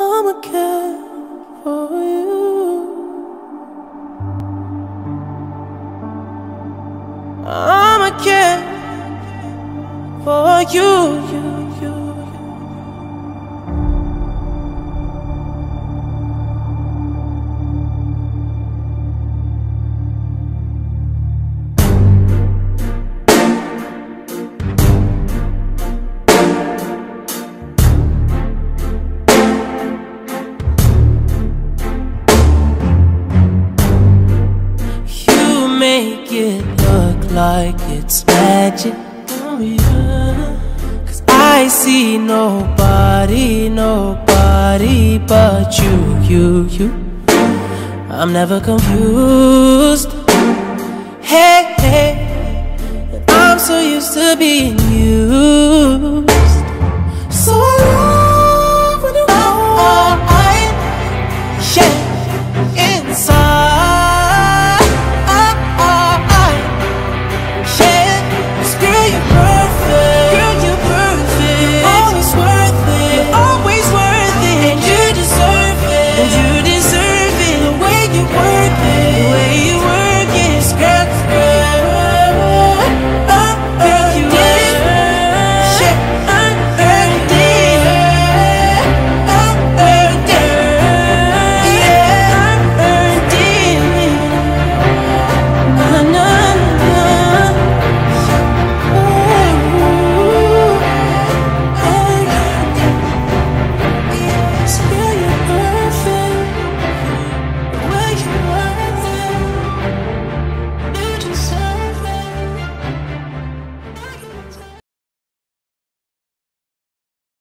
I'ma care for you. I'ma care for you, you, you. Make it look like it's magic. Cause I see nobody, nobody but you, you, you. I'm never confused. Hey, hey. I'm so used to being I worth it